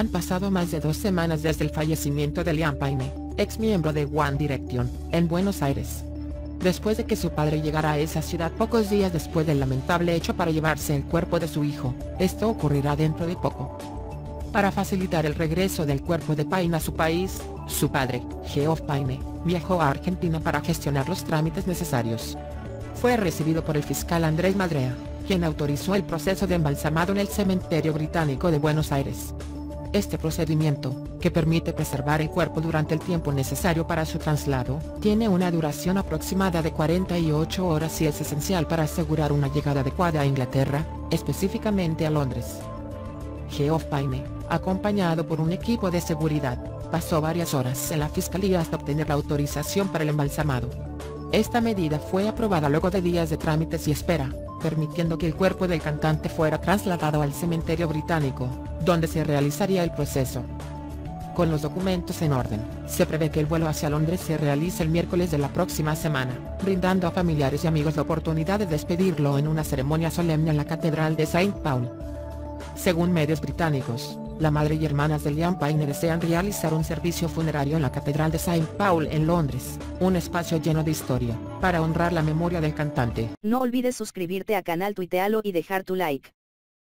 Han pasado más de dos semanas desde el fallecimiento de Liam Payne, ex miembro de One Direction, en Buenos Aires. Después de que su padre llegara a esa ciudad pocos días después del lamentable hecho para llevarse el cuerpo de su hijo, esto ocurrirá dentro de poco. Para facilitar el regreso del cuerpo de Payne a su país, su padre, Geoff Payne, viajó a Argentina para gestionar los trámites necesarios. Fue recibido por el fiscal Andrés Madrea, quien autorizó el proceso de embalsamado en el cementerio británico de Buenos Aires. Este procedimiento, que permite preservar el cuerpo durante el tiempo necesario para su traslado, tiene una duración aproximada de 48 horas y es esencial para asegurar una llegada adecuada a Inglaterra, específicamente a Londres. Geoff Payne, acompañado por un equipo de seguridad, pasó varias horas en la fiscalía hasta obtener la autorización para el embalsamado. Esta medida fue aprobada luego de días de trámites y espera, permitiendo que el cuerpo del cantante fuera trasladado al cementerio británico, donde se realizaría el proceso. Con los documentos en orden, se prevé que el vuelo hacia Londres se realice el miércoles de la próxima semana, brindando a familiares y amigos la oportunidad de despedirlo en una ceremonia solemne en la Catedral de St. Paul. Según medios británicos, la madre y hermanas de Liam Payne desean realizar un servicio funerario en la Catedral de St. Paul en Londres, un espacio lleno de historia, para honrar la memoria del cantante. No olvides suscribirte a canal Tuitealo y dejar tu like.